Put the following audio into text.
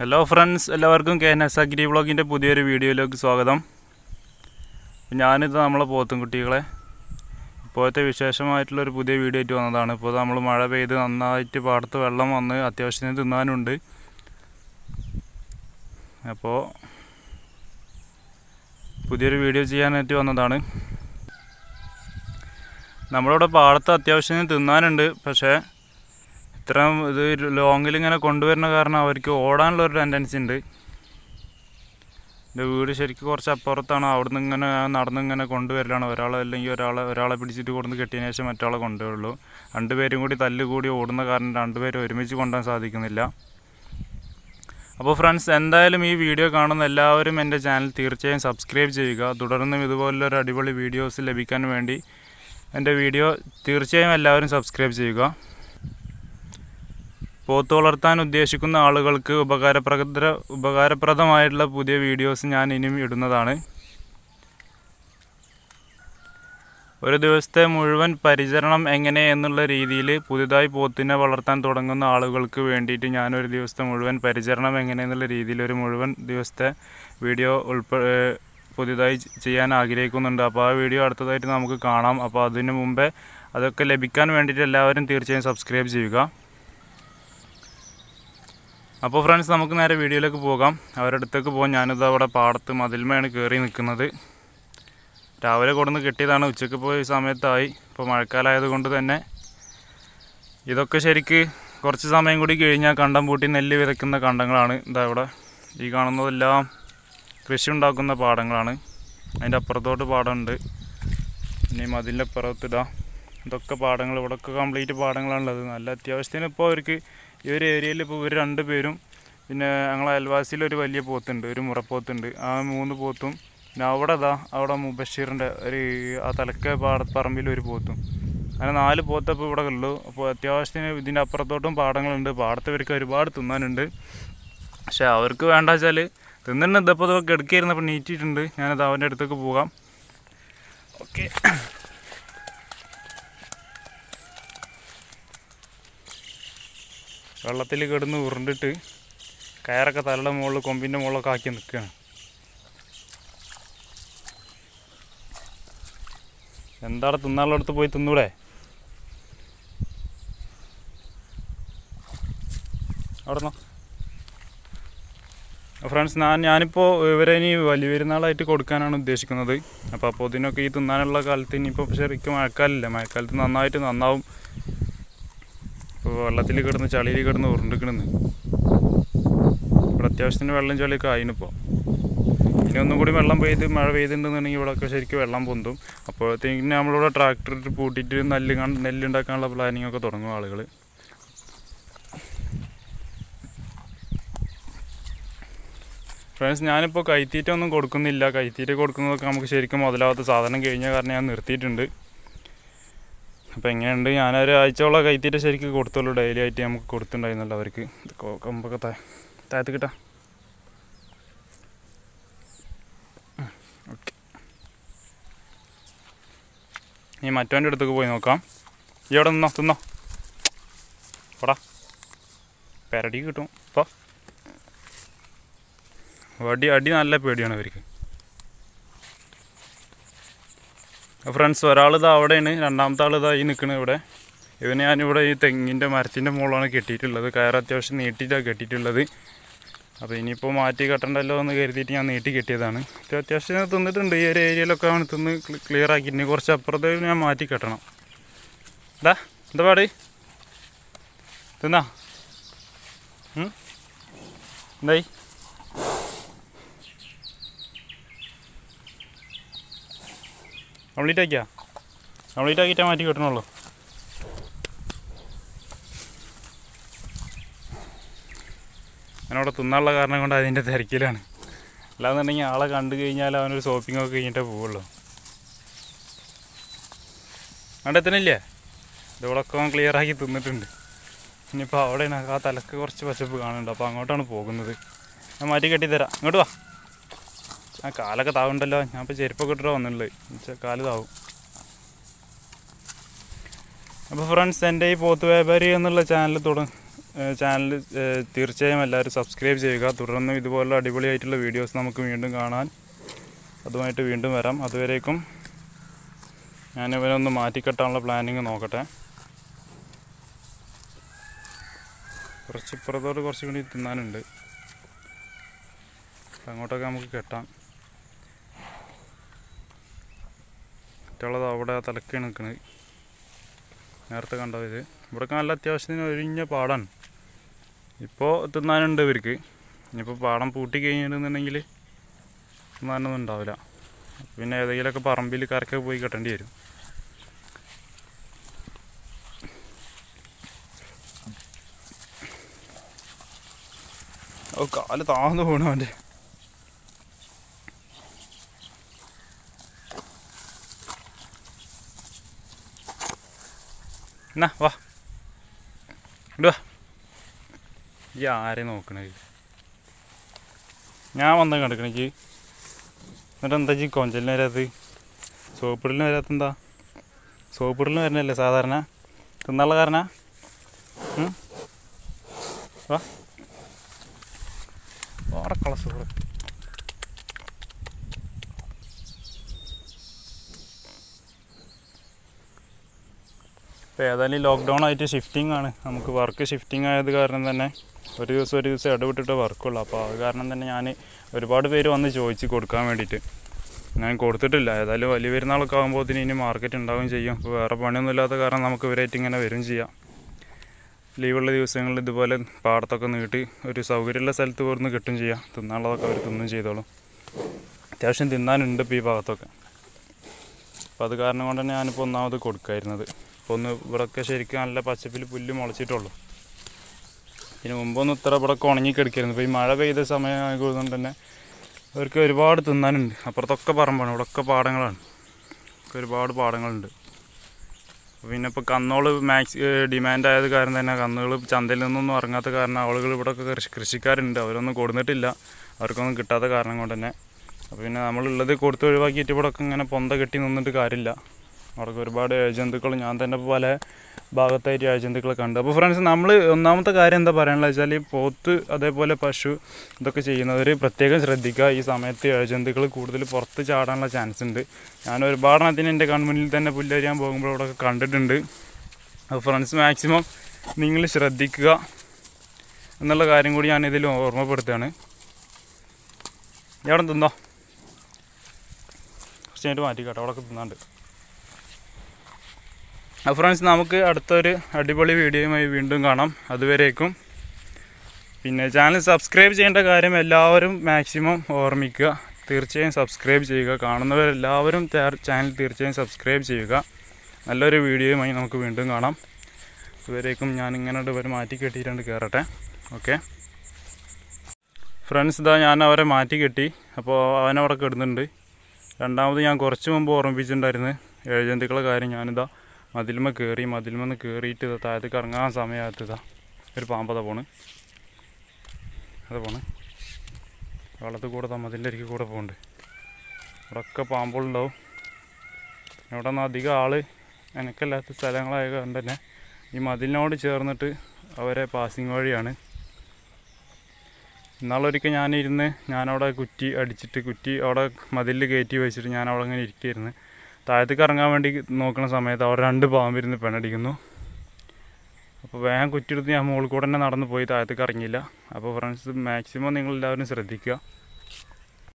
Hello friends എല്ലാവർക്കും K N S agri വ്ളോഗിന്റെ പുതിയൊരു വീഡിയോയിലേക്ക് സ്വാഗതം. ഞാനിത് നമ്മളെ പോത്തുംകുട്ടികളെ ഇപ്പോഴത്തെ വിശേഷമായിട്ടുള്ളൊരു പുതിയ വീഡിയോ ആയിട്ട് വന്നതാണ്. ഇപ്പോൾ നമ്മൾ മഴ പെയ്ത് നന്നായിട്ട് പാടത്ത് വെള്ളം വന്ന് അത്യാവശ്യത്തിന് തിന്നാനുണ്ട്. അപ്പോൾ പുതിയൊരു വീഡിയോ ചെയ്യാനായിട്ട് വന്നതാണ്. നമ്മളിവിടെ പാടത്ത് അത്യാവശ്യത്തിന് തിന്നാനുണ്ട് പക്ഷേ ഇത്രയും ഇത് ലോങ്ങിൽ ഇങ്ങനെ കൊണ്ടുവരുന്ന കാരണം അവർക്ക് ഓടാനുള്ള ഒരു ടെൻഡൻസി ഉണ്ട്. എന്റെ വീട് ശരിക്കും കുറച്ച് അപ്പുറത്താണ്. അവിടുന്ന് ഇങ്ങനെ നടന്ന് ഇങ്ങനെ കൊണ്ടുവരലാണ്. ഒരാളെ അല്ലെങ്കിൽ ഒരാളെ ഒരാളെ പിടിച്ചിട്ട് കൊടുന്ന് കെട്ടിയതിന് ശേഷം മറ്റാളെ കൊണ്ടുവരുള്ളൂ. രണ്ടുപേരും കൂടി തല്ലുകൂടി ഓടുന്ന കാരണം രണ്ടുപേരും ഒരുമിച്ച് കൊണ്ടുപോകാൻ സാധിക്കുന്നില്ല. അപ്പോൾ ഫ്രണ്ട്സ് എന്തായാലും ഈ വീഡിയോ കാണുന്ന എല്ലാവരും എന്റെ ചാനൽ തീർച്ചയായും സബ്സ്ക്രൈബ് ചെയ്യുക. തുടർന്നും ഇതുപോലൊരു അടിപൊളി വീഡിയോസ് ലഭിക്കാൻ വേണ്ടി എന്റെ വീഡിയോ തീർച്ചയായും എല്ലാവരും സബ്സ്ക്രൈബ് ചെയ്യുക. പോത്ത് വളർത്താൻ ഉദ്ദേശിക്കുന്ന ആളുകൾക്ക് ഉപകാരപ്രദ ഉപകാരപ്രദമായിട്ടുള്ള പുതിയ വീഡിയോസ് ഞാൻ ഇനിയും ഇടുന്നതാണ്. ഒരു ദിവസത്തെ മുഴുവൻ പരിചരണം എങ്ങനെ എന്നുള്ള രീതിയിൽ പുതുതായി പോത്തിനെ വളർത്താൻ തുടങ്ങുന്ന ആളുകൾക്ക് വേണ്ടിയിട്ട് ഞാനൊരു ദിവസത്തെ മുഴുവൻ പരിചരണം എങ്ങനെ എന്നുള്ള രീതിയിൽ ഒരു മുഴുവൻ ദിവസത്തെ വീഡിയോ ഉൾപ്പെ പുതുതായി ചെയ്യാൻ ആഗ്രഹിക്കുന്നുണ്ട്. അപ്പോൾ ആ വീഡിയോ അടുത്തതായിട്ട് നമുക്ക് കാണാം. അപ്പോൾ അതിനു മുമ്പേ അതൊക്കെ ലഭിക്കാൻ വേണ്ടിയിട്ട് എല്ലാവരും തീർച്ചയായും സബ്സ്ക്രൈബ് ചെയ്യുക. അപ്പോൾ ഫ്രണ്ട്സ് നമുക്ക് നേരെ വീഡിയോയിലേക്ക് പോകാം. അവരുടെ അടുത്തേക്ക് പോകാം. ഞാനിത് അവിടെ പാടത്ത് മതിൽമയാണ് കയറി നിൽക്കുന്നത്. രാവിലെ കൊടുന്ന് കിട്ടിയതാണ്. ഉച്ചയ്ക്ക് പോയ സമയത്തായി. ഇപ്പോൾ മഴക്കാലമായത് കൊണ്ട് തന്നെ ഇതൊക്കെ ശരിക്ക് കുറച്ച് സമയം കൂടി കഴിഞ്ഞാൽ കണ്ടം പൂട്ടി നെല്ല് വിതയ്ക്കുന്ന കണ്ടങ്ങളാണ് ഇതാ ഇവിടെ. ഈ കാണുന്നതെല്ലാം കൃഷി ഉണ്ടാക്കുന്ന പാടങ്ങളാണ്. അതിന്റെ അപ്പുറത്തോട്ട് പാടമുണ്ട്. ഇനി മതിലിന്റെ അപ്പുറത്തിടാ ഇതൊക്കെ പാടങ്ങൾ ഇവിടെയൊക്കെ കംപ്ലീറ്റ് പാടങ്ങളാണുള്ളത്. നല്ല അത്യാവശ്യത്തിന് ഇപ്പോൾ അവർക്ക് ഈ ഒരു ഏരിയയിൽ ഇപ്പോൾ ഇവർ രണ്ട് പേരും പിന്നെ ഞങ്ങളെ അയൽവാസിയിൽ ഒരു വലിയ പോത്തുണ്ട് ഒരു മുറപ്പോത്തുണ്ട്. ആ മൂന്ന് പോത്തും പിന്നെ അവിടെ അതാ അവിടെ മുബഷീറിന്റെ ഒരു ആ തലക്ക പാടപ്പറമ്പിൽ ഒരു പോത്തും. അങ്ങനെ നാല് പോത്തപ്പോൾ ഇവിടെ ഉള്ളൂ. അപ്പോൾ അത്യാവശ്യത്തിന് ഇതിന്റെ അപ്പുറത്തോട്ടും പാടങ്ങളുണ്ട്. പാടത്തവർക്ക് ഒരുപാട് തിന്നാനുണ്ട്. പക്ഷെ അവർക്ക് വേണ്ട വെച്ചാൽ തിന്നിട്ടുണ്ട്. ഇതപ്പോൾ ഇതൊക്കെ എടുക്കായിരുന്നപ്പോൾ നീറ്റിയിട്ടുണ്ട്. ഞാനത് അവന്റെ അടുത്തേക്ക് പോകാം. ഓക്കെ. വെള്ളത്തിൽ കിടന്ന് ഉരുണ്ടിട്ട് കയറൊക്കെ തലയുടെ മുകളിൽ കൊമ്പിന്റെ മുകളിലൊക്കെ ആക്കി നിൽക്കുകയാണ്. എന്താണ് തിന്നാളുള്ളടത്ത് പോയി തിന്നൂടെ? അവിടെ നിന്നോ. ഫ്രണ്ട്സ് ഞാൻ ഞാനിപ്പോൾ ഇവരെ ഇനി വലിയ പെരുന്നാളായിട്ട് കൊടുക്കാനാണ് ഉദ്ദേശിക്കുന്നത്. അപ്പോൾ അപ്പോൾ ഇതിനൊക്കെ ഈ തിന്നാനുള്ള കാലത്ത് ഇനിയിപ്പോൾ ശരിക്കും മഴക്കാലമില്ല മഴക്കാലത്ത് നന്നായിട്ട് നന്നാവും. ഇപ്പോൾ വെള്ളത്തിൽ കിടന്ന് ചളിയിൽ കിടന്ന് ഉരുണ്ടിക്കണെന്ന്. ഇവിടെ അത്യാവശ്യത്തിന് വെള്ളം ചളിയൊക്കെ ആയിനിപ്പോൾ ഇനി ഒന്നും കൂടി വെള്ളം പെയ്ത് മഴ പെയ്തിട്ടുണ്ടെന്നുണ്ടെങ്കിൽ ഇവിടെയൊക്കെ ശരിക്കും വെള്ളം പൊന്തും. അപ്പോഴത്തേക്കിന് നമ്മളിവിടെ ട്രാക്ടർ പൂട്ടിയിട്ട് നെല്ല് നെല്ലുണ്ടാക്കാനുള്ള പ്ലാനിങ് ഒക്കെ തുടങ്ങും ആളുകൾ ഫ്രണ്ട്സ് ഞാനിപ്പോൾ കൈത്തീറ്റ ഒന്നും കൊടുക്കുന്നില്ല. കൈത്തീറ്റ കൊടുക്കുന്നതൊക്കെ നമുക്ക് ശരിക്കും മുതലാവാത്ത സാധനം കഴിഞ്ഞ കാരണം ഞാൻ നിർത്തിയിട്ടുണ്ട്. അപ്പോൾ എങ്ങനെയുണ്ട്? ഞാനൊരു ആഴ്ചയോളം കൈത്തീറ്റ ശരിക്ക് കൊടുത്തുള്ളൂ. ഡെയിലി ആയിട്ട് നമുക്ക് കൊടുത്തിട്ടുണ്ടായിരുന്നല്ലോ അവർക്ക്. കൊമ്പൊക്കെ താഴത്ത് കിട്ടാം. ഓക്കെ. ഇനി മറ്റവന്റെ അടുത്തേക്ക് പോയി നോക്കാം. ഈ അവിടെ നിന്നോ? തിന്നോ? പോടാ. പെരടി കിട്ടും. ഇപ്പോൾ അടി അടി നല്ല പേടിയാണ് അവർക്ക്. ഫ്രണ്ട്സ് ഒരാൾ ഇതാ അവിടെയാണ് രണ്ടാമത്തെ ആൾ ഇതാ ഈ നിൽക്കുന്നത് ഇവിടെ. ഇവന് ഞാനിവിടെ ഈ തെങ്ങിന്റെ മരത്തിന്റെ മുകളിലാണ് കെട്ടിയിട്ടുള്ളത്. കയർ അത്യാവശ്യം നീട്ടിയിട്ടാണ് കെട്ടിയിട്ടുള്ളത്. അപ്പോൾ ഇനിയിപ്പോൾ മാറ്റി കെട്ടണ്ടല്ലോ എന്ന് കരുതിയിട്ട് ഞാൻ നീട്ടി കെട്ടിയതാണ്. അത്യാവശ്യം തിന്നിട്ടുണ്ട്. ഈ ഒരു ഏരിയയിലൊക്കെ അവൻ തിന്ന് ക്ലിയർ ആക്കി. ഇനി കുറച്ച് അപ്പുറത്തേക്ക് ഞാൻ മാറ്റി കെട്ടണം. എന്താ എന്താ പാട്? തിന്നാ? എന്തായി? കംപ്ലീറ്റ് ആക്കിയാ? കംപ്ലീറ്റ് ആക്കിയിട്ടേ മാറ്റി കിട്ടണുള്ളൂ. ഞാനവിടെ തിന്നാനുള്ള കാരണം കൊണ്ട് അതിന്റെ തിരക്കിലാണ്. അല്ലാന്നുണ്ടെങ്കിൽ ആളെ കണ്ടു കഴിഞ്ഞാൽ അവനൊരു ഷോപ്പിംഗ് ഒക്കെ കഴിഞ്ഞിട്ടേ പോവുള്ളൂ. അവിടെ എത്തണില്ലേ? ഇതോടൊക്കെ ക്ലിയർ ആക്കി തിന്നിട്ടുണ്ട്. ഇനിയിപ്പോൾ അവിടെയാണ് ആ തലക്ക് കുറച്ച് പച്ചപ്പ് കാണുന്നുണ്ട്. അപ്പോൾ അങ്ങോട്ടാണ് പോകുന്നത്. ഞാൻ മാറ്റി കെട്ടിത്തരാം. ഇങ്ങോട്ട് വാ. ആ കാലൊക്കെ താവുണ്ടല്ലോ ഞാൻ ഇപ്പോൾ ചെരുപ്പൊക്കെ ഇട്ടിട്ട് എന്നുവെച്ചാൽ കാൽ താവും. അപ്പോൾ ഫ്രണ്ട്സ് എന്റെ ഈ പോത്ത് വ്യാപാരി എന്നുള്ള ചാനൽ തുട ചാനൽ തീർച്ചയായും എല്ലാവരും സബ്സ്ക്രൈബ് ചെയ്യുക. തുടർന്ന് ഇതുപോലുള്ള അടിപൊളിയായിട്ടുള്ള വീഡിയോസ് നമുക്ക് വീണ്ടും കാണാൻ അതുമായിട്ട് വീണ്ടും വരാം. അതുവരേക്കും ഞാൻ ഇവനൊന്ന് മാറ്റിക്കെട്ടാനുള്ള പ്ലാനിങ് നോക്കട്ടെ. കുറച്ച് ഇപ്പുറത്തോട്ട് കുറച്ചും കൂടി തിന്നാനുണ്ട്. അങ്ങോട്ടൊക്കെ നമുക്ക് കെട്ടാം. മറ്റുള്ളത് അവിടെ തലക്കാണ് നിൽക്കുന്നത് നേരത്തെ കണ്ടത് ഇത്. ഇവിടെയൊക്കെ നല്ല അത്യാവശ്യത്തിന് ഒഴിഞ്ഞ പാടാണ്. ഇപ്പോൾ തിന്നാനുണ്ട് ഇവർക്ക്. ഇനിയിപ്പോൾ പാടം പൂട്ടി കഴിഞ്ഞിട്ടുണ്ടെന്നുണ്ടെങ്കിൽ തിന്നാനൊന്നും ഉണ്ടാവില്ല. പിന്നെ ഏതെങ്കിലുമൊക്കെ പറമ്പിൽ കരക്കൊക്കെ പോയി കെട്ടേണ്ടി വരും. ഓ കാൽ താന്ന് പോണു അവന്റെ. എന്നാ വാ. ഇടുവാ ഈ ആരെ നോക്കണത് ഞാൻ വന്ന കിടക്കണേക്ക് എന്നിട്ട് എന്താ ജി കൊഞ്ചലിന് വരാത്ത സോപ്പിടലിന് വരാത്ത എന്താ? സോപ്പിടലിന് വരണല്ലേ സാധാരണ? തിന്നുള്ള കാരണ? വാ. ഓടക്കള കളസ് ഇപ്പോൾ ഏതായാലും ലോക്ക്ഡൗൺ ആയിട്ട് ഷിഫ്റ്റിംഗ് ആണ്. നമുക്ക് വർക്ക് ഷിഫ്റ്റിംഗ് ആയത് കാരണം തന്നെ ഒരു ദിവസം ഒരു ദിവസം ഇടവിട്ടിട്ട് വർക്കുള്ളൂ അപ്പോൾ അത് കാരണം തന്നെ ഞാൻ ഒരുപാട് പേര് വന്ന് ചോദിച്ച് കൊടുക്കാൻ വേണ്ടിയിട്ട്. ഞാൻ കൊടുത്തിട്ടില്ല. ഏതായാലും വലിയ പെരുന്നാളൊക്കെ ആകുമ്പോഴത്തേന് ഇനി മാർക്കറ്റ് ഉണ്ടാവുകയും ചെയ്യും. അപ്പോൾ വേറെ പണിയൊന്നും ഇല്ലാത്ത കാരണം നമുക്ക് ഇവരായിട്ട് ഇങ്ങനെ വരും ചെയ്യാം. ലീവുള്ള ദിവസങ്ങളിൽ ഇതുപോലെ പാടത്തൊക്കെ നീട്ടി ഒരു സൗകര്യമുള്ള സ്ഥലത്ത് പോർന്ന് കിട്ടും ചെയ്യാം. തിന്നാനുള്ളതൊക്കെ അവർ തിന്നും ചെയ്തോളും. അത്യാവശ്യം തിന്നാനുണ്ട് ഇപ്പോൾ ഈ ഭാഗത്തൊക്കെ. അപ്പോൾ അത് കാരണം കൊണ്ട് തന്നെ ഞാനിപ്പോൾ ഒന്നാമത് കൊടുക്കായിരുന്നത്. ഇപ്പോൾ ഒന്ന് ഇവിടെയൊക്കെ ശരിക്കും നല്ല പച്ചപ്പിൽ പുല്ല് മുളച്ചിട്ടുള്ളൂ. ഇതിന് മുമ്പൊന്നും ഇത്ര ഇവിടെ ഉണങ്ങി കിടക്കായിരുന്നു ഇപ്പോൾ ഈ മഴ പെയ്ത സമയമായതുകൊണ്ട് തന്നെ അവർക്ക് ഒരുപാട് തിന്നാനുണ്ട്. അപ്പുറത്തൊക്കെ പറമ്പാണ്. ഇവിടെയൊക്കെ പാടങ്ങളാണ്. ഒരുപാട് പാടങ്ങളുണ്ട്. പിന്നെ ഇപ്പോൾ കന്നുകൾ മാക്സ് ഡിമാൻഡ് ആയത് കാരണം തന്നെ കന്നുകൾ ചന്തയിൽ നിന്നൊന്നും ഇറങ്ങാത്ത കാരണം ആളുകൾ ഇവിടെയൊക്കെ കൃഷി കൃഷിക്കാരുണ്ട്. അവരൊന്നും കൊടുത്തിട്ടില്ല അവർക്കൊന്നും കിട്ടാത്ത കാരണം കൊണ്ട് തന്നെ. അപ്പോൾ പിന്നെ നമ്മളുള്ളത് കൊടുത്ത് ഒഴിവാക്കിയിട്ട് ഇവിടെയൊക്കെ ഇങ്ങനെ പൊന്ത കെട്ടി നിന്നിട്ട് കാര്യമില്ല. അവിടെയൊക്കെ ഒരുപാട് ഏജന്തുക്കൾ ഞാൻ തന്നെ പല ഭാഗത്തായിട്ട് ഏജന്തുക്കളെ കണ്ടു. അപ്പോൾ ഫ്രണ്ട്സ് നമ്മൾ ഒന്നാമത്തെ കാര്യം എന്താ പറയാനുള്ളത് വെച്ചാൽ ഈ പോത്ത് അതേപോലെ പശു ഇതൊക്കെ ചെയ്യുന്നവർ പ്രത്യേകം ശ്രദ്ധിക്കുക. ഈ സമയത്ത് ഏജന്തുക്കൾ കൂടുതൽ പുറത്ത് ചാടാനുള്ള ചാൻസ് ഉണ്ട്. ഞാൻ ഒരുപാടെണ്ണത്തിന് എന്റെ കൺമുന്നിൽ തന്നെ പുല്ലരിയാൻ പോകുമ്പോൾ ഇവിടെ കണ്ടിട്ടുണ്ട്. അപ്പോൾ ഫ്രണ്ട്സ് മാക്സിമം നിങ്ങൾ ശ്രദ്ധിക്കുക എന്നുള്ള കാര്യം കൂടി ഞാൻ ഇതിൽ ഓർമ്മപ്പെടുത്തുകയാണ്. എവിടെ തിന്നോ കുറച്ച് കഴിഞ്ഞിട്ട് മാറ്റി കേട്ടോ അവിടെ തിന്നാണ്ട്. അപ്പോൾ ഫ്രണ്ട്സ് നമുക്ക് അടുത്തൊരു അടിപൊളി വീഡിയോയുമായി വീണ്ടും കാണാം. അതുവരേക്കും. പിന്നെ ചാനൽ സബ്സ്ക്രൈബ് ചെയ്യേണ്ട കാര്യം എല്ലാവരും മാക്സിമം ഓർമ്മിക്കുക. തീർച്ചയായും സബ്സ്ക്രൈബ് ചെയ്യുക. കാണുന്നവരെല്ലാവരും ചാനൽ തീർച്ചയായും സബ്സ്ക്രൈബ് ചെയ്യുക. നല്ലൊരു വീഡിയോയുമായി നമുക്ക് വീണ്ടും കാണാം. ഇതുവരേക്കും ഞാൻ ഇങ്ങനെ ഇവരെ മാറ്റി കെട്ടിയിട്ടുണ്ട് കയറട്ടെ ഓക്കെ ഫ്രണ്ട്സ് ഇതാ ഞാൻ അവരെ മാറ്റി കെട്ടി. അപ്പോൾ അവനവിടെ കിടന്നുണ്ട് രണ്ടാമത് ഞാൻ കുറച്ച് മുമ്പ് ഓർമ്മിപ്പിച്ചിട്ടുണ്ടായിരുന്നു. ഏജന്തുക്കളെ കാര്യം ഞാനിതാ മതിൽമ കയറി മതിൽമെന്ന് കയറിയിട്ട് താഴത്തേക്ക് ഇറങ്ങാൻ സമയമാകത്തതാ ഒരു പാമ്പത പോണ്. അത് പോണ്. വെള്ളത്തിൽ കൂടെ താ മതിലിന്റെ അരിക്ക് കൂടെ പോകുന്നുണ്ട് ഇവിടെയൊക്കെ പാമ്പുകളുണ്ടാവും. ഇവിടെ നിന്ന് അധികം ആൾ എനക്കല്ലാത്ത സ്ഥലങ്ങളായ കൊണ്ട് തന്നെ ഈ മതിലിനോട് ചേർന്നിട്ട് അവരെ പാസിങ് വഴിയാണ്. ഇന്നാളൊരിക്കൽ ഞാനിരുന്ന് ഞാനവിടെ കുറ്റി അടിച്ചിട്ട് കുറ്റി അവിടെ മതിലിൽ കയറ്റി വെച്ചിട്ട് ഞാൻ അവിടെ ഇങ്ങനെ ഇരിക്കുകയായിരുന്നു താഴത്തേക്ക് ഇറങ്ങാൻ വേണ്ടി നോക്കുന്ന സമയത്ത് അവർ രണ്ട് പാമ്പിരുന്ന് പെണ്ണടിക്കുന്നു. അപ്പോൾ വേഗം കുറ്റിയെടുത്ത് ഞാൻ മുകളിൽ കൂടെ തന്നെ നടന്നു പോയി താഴത്തേക്ക് ഇറങ്ങിയില്ല. അപ്പോൾ ഫ്രണ്ട്സ് മാക്സിമം നിങ്ങളെല്ലാവരും ശ്രദ്ധിക്കുക.